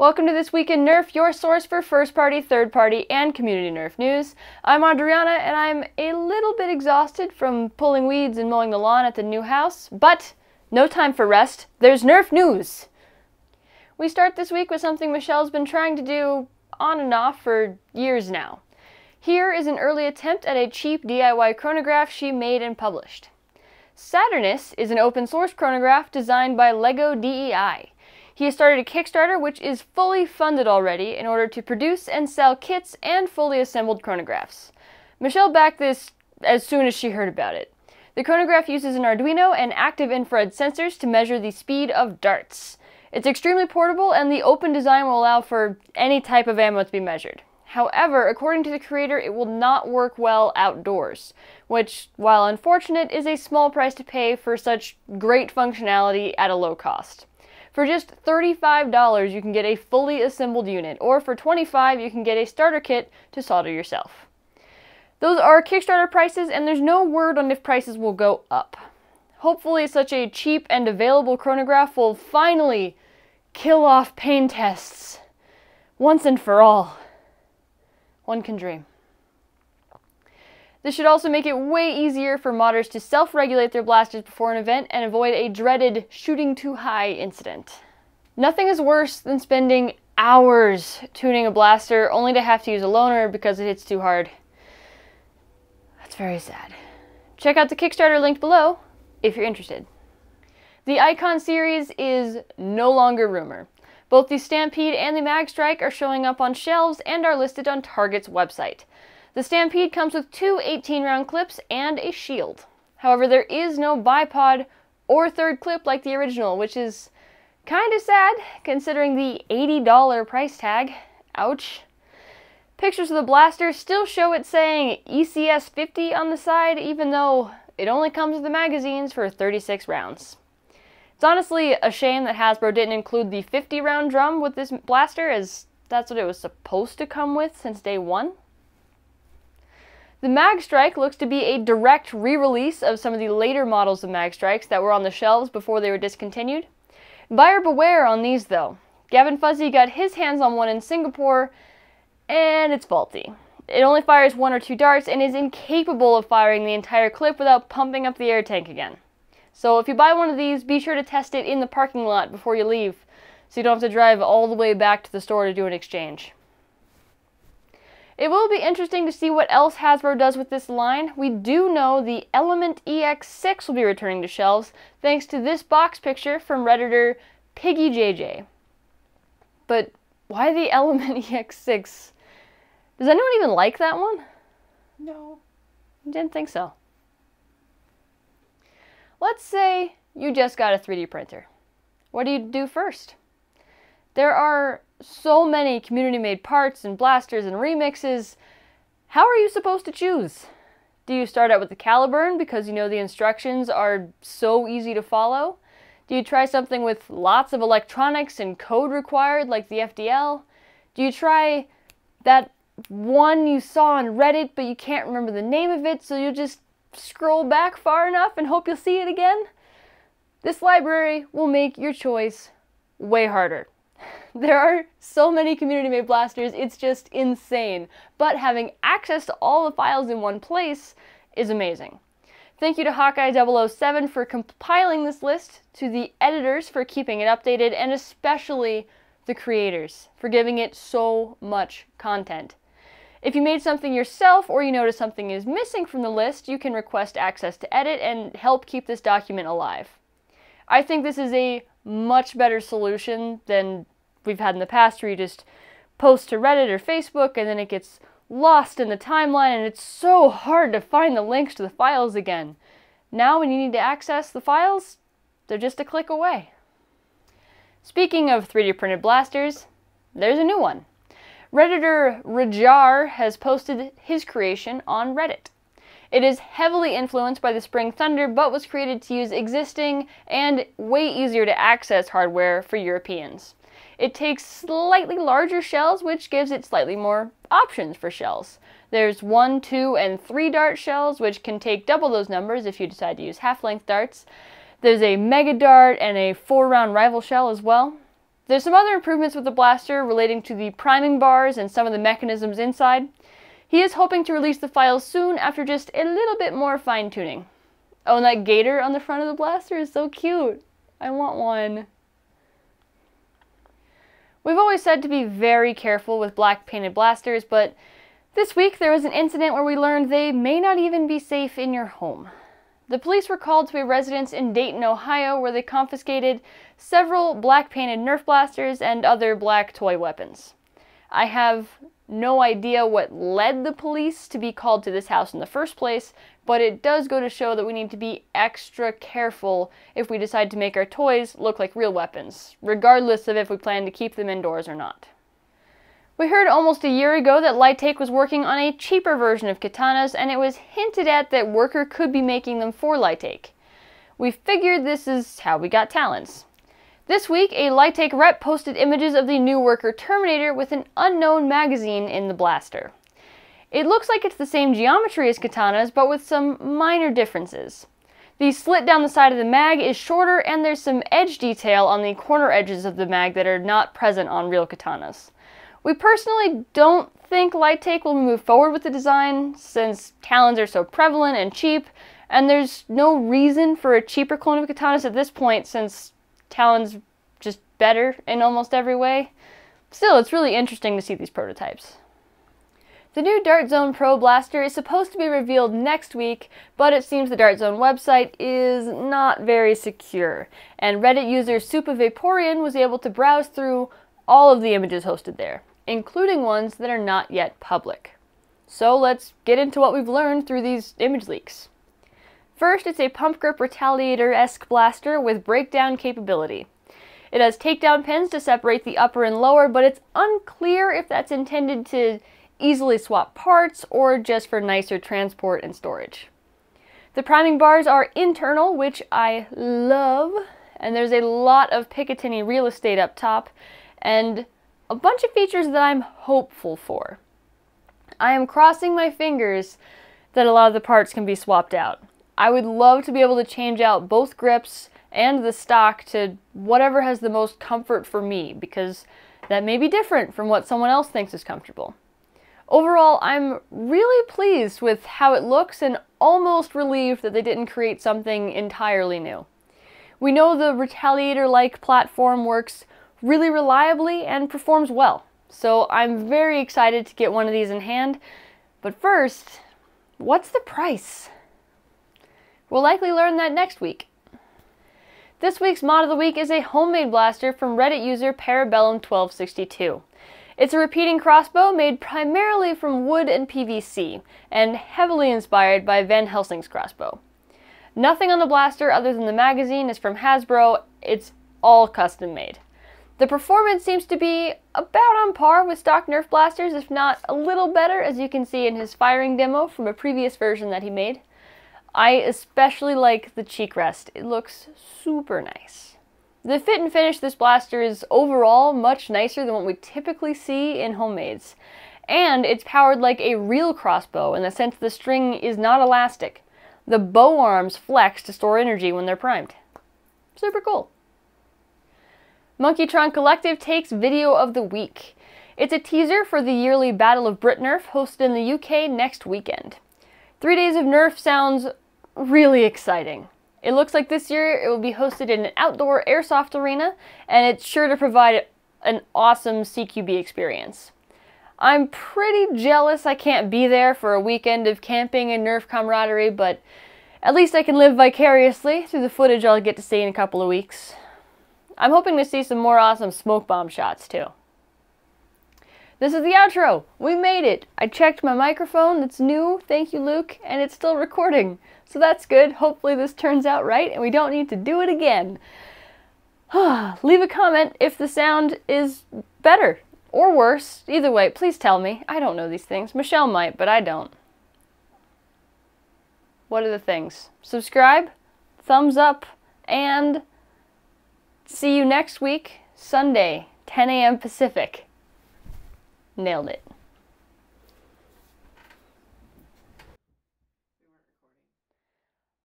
Welcome to This Week in Nerf, your source for first party, third party, and community Nerf news. I'm Adriana, and I'm a little bit exhausted from pulling weeds and mowing the lawn at the new house, but no time for rest. There's Nerf news! We start this week with something Michelle's been trying to do on and off for years now. Here is an early attempt at a cheap DIY chronograph she made and published. Saturnus is an open source chronograph designed by LEGO DEI. He has started a Kickstarter which is fully funded already in order to produce and sell kits and fully assembled chronographs. Michelle backed this as soon as she heard about it. The chronograph uses an Arduino and active infrared sensors to measure the speed of darts. It's extremely portable and the open design will allow for any type of ammo to be measured. However, according to the creator, it will not work well outdoors, which, while unfortunate, is a small price to pay for such great functionality at a low cost. For just $35, you can get a fully assembled unit, or for 25, you can get a starter kit to solder yourself. Those are Kickstarter prices, and there's no word on if prices will go up. Hopefully, such a cheap and available chronograph will finally kill off pain tests once and for all. One can dream. This should also make it way easier for modders to self-regulate their blasters before an event and avoid a dreaded shooting too high incident. Nothing is worse than spending hours tuning a blaster only to have to use a loaner because it hits too hard. That's very sad. Check out the Kickstarter linked below if you're interested. The Icon series is no longer rumor. Both the Stampede and the Magstrike are showing up on shelves and are listed on Target's website. The Stampede comes with two 18 round clips and a shield. However, there is no bipod or third clip like the original, which is kind of sad considering the $80 price tag. Ouch. Pictures of the blaster still show it saying ECS 50 on the side, even though it only comes with the magazines for 36 rounds. It's honestly a shame that Hasbro didn't include the 50 round drum with this blaster, as that's what it was supposed to come with since day one. The Magstrike looks to be a direct re-release of some of the later models of Magstrikes that were on the shelves before they were discontinued. Buyer beware on these though. Gavin Fuzzy got his hands on one in Singapore, and it's faulty. It only fires one or two darts and is incapable of firing the entire clip without pumping up the air tank again. So if you buy one of these, be sure to test it in the parking lot before you leave, so you don't have to drive all the way back to the store to do an exchange. It will be interesting to see what else Hasbro does with this line. We do know the Element EX6 will be returning to shelves thanks to this box picture from Redditor Piggy JJ. But why the Element EX6? Does anyone even like that one? No. Didn't think so. Let's say you just got a 3D printer. What do you do first? There are so many community made parts and blasters and remixes. How are you supposed to choose? Do you start out with the Caliburn because you know the instructions are so easy to follow? Do you try something with lots of electronics and code required like the FDL? Do you try that one you saw on Reddit but you can't remember the name of it so you just scroll back far enough and hope you'll see it again? This library will make your choice way harder. There are so many community-made blasters, it's just insane. But having access to all the files in one place is amazing. Thank you to Hawkeye007 for compiling this list, to the editors for keeping it updated, and especially the creators for giving it so much content. If you made something yourself or you notice something is missing from the list, you can request access to edit and help keep this document alive. I think this is a much better solution than we've had in the past where you just post to Reddit or Facebook and then it gets lost in the timeline and it's so hard to find the links to the files again. Now when you need to access the files, they're just a click away. Speaking of 3D printed blasters, there's a new one. Redditor Rajar has posted his creation on Reddit. It is heavily influenced by the Spring Thunder, but was created to use existing and way easier to access hardware for Europeans. It takes slightly larger shells, which gives it slightly more options for shells. There's one, two, and three dart shells, which can take double those numbers if you decide to use half-length darts. There's a mega dart and a four-round rival shell as well. There's some other improvements with the blaster relating to the priming bars and some of the mechanisms inside. He is hoping to release the files soon after just a little bit more fine tuning. Oh, and that gator on the front of the blaster is so cute. I want one. We've always said to be very careful with black painted blasters, but this week there was an incident where we learned they may not even be safe in your home. The police were called to a residence in Dayton, Ohio, where they confiscated several black painted Nerf blasters and other black toy weapons. I have no idea what led the police to be called to this house in the first place, but it does go to show that we need to be extra careful if we decide to make our toys look like real weapons, regardless of if we plan to keep them indoors or not. We heard almost a year ago that Lightake was working on a cheaper version of katanas, and it was hinted at that Worker could be making them for Lightake. We figured this is how we got talons. This week, a Lightake rep posted images of the new Worker Terminator with an unknown magazine in the blaster. It looks like it's the same geometry as katanas, but with some minor differences. The slit down the side of the mag is shorter, and there's some edge detail on the corner edges of the mag that are not present on real katanas. We personally don't think Lightake will move forward with the design, since talons are so prevalent and cheap, and there's no reason for a cheaper clone of katanas at this point, since Talon's just better in almost every way. Still, it's really interesting to see these prototypes. The new Dart Zone Pro Blaster is supposed to be revealed next week, but it seems the Dart Zone website is not very secure, and Reddit user Supa Vaporeon was able to browse through all of the images hosted there, including ones that are not yet public. So let's get into what we've learned through these image leaks. First, it's a pump grip retaliator-esque blaster with breakdown capability. It has takedown pins to separate the upper and lower, but it's unclear if that's intended to easily swap parts or just for nicer transport and storage. The priming bars are internal, which I love, and there's a lot of Picatinny real estate up top, and a bunch of features that I'm hopeful for. I am crossing my fingers that a lot of the parts can be swapped out. I would love to be able to change out both grips and the stock to whatever has the most comfort for me because that may be different from what someone else thinks is comfortable. Overall, I'm really pleased with how it looks and almost relieved that they didn't create something entirely new. We know the Retaliator-like platform works really reliably and performs well, so I'm very excited to get one of these in hand. But first, what's the price? We'll likely learn that next week. This week's mod of the week is a homemade blaster from Reddit user Parabellum1262. It's a repeating crossbow made primarily from wood and PVC, and heavily inspired by Van Helsing's crossbow. Nothing on the blaster other than the magazine is from Hasbro, it's all custom made. The performance seems to be about on par with stock Nerf blasters, if not a little better, as you can see in his firing demo from a previous version that he made. I especially like the cheek rest. It looks super nice. The fit and finish this blaster is overall much nicer than what we typically see in homemades. And it's powered like a real crossbow in the sense the string is not elastic. The bow arms flex to store energy when they're primed. Super cool. Monkeytron Collective takes Video of the Week. It's a teaser for the yearly Battle of Britnerf hosted in the UK next weekend. Three Days of Nerf sounds really exciting. It looks like this year it will be hosted in an outdoor airsoft arena, and it's sure to provide an awesome CQB experience. I'm pretty jealous I can't be there for a weekend of camping and Nerf camaraderie, but at least I can live vicariously through the footage I'll get to see in a couple of weeks. I'm hoping to see some more awesome smoke bomb shots too. This is the outro. We made it. I checked my microphone. It's new. Thank you, Luke. And it's still recording. So that's good. Hopefully this turns out right and we don't need to do it again. Leave a comment if the sound is better or worse. Either way, please tell me. I don't know these things. Michelle might, but I don't. What are the things? Subscribe, thumbs up, and see you next week, Sunday, 10 a.m. Pacific. Nailed it.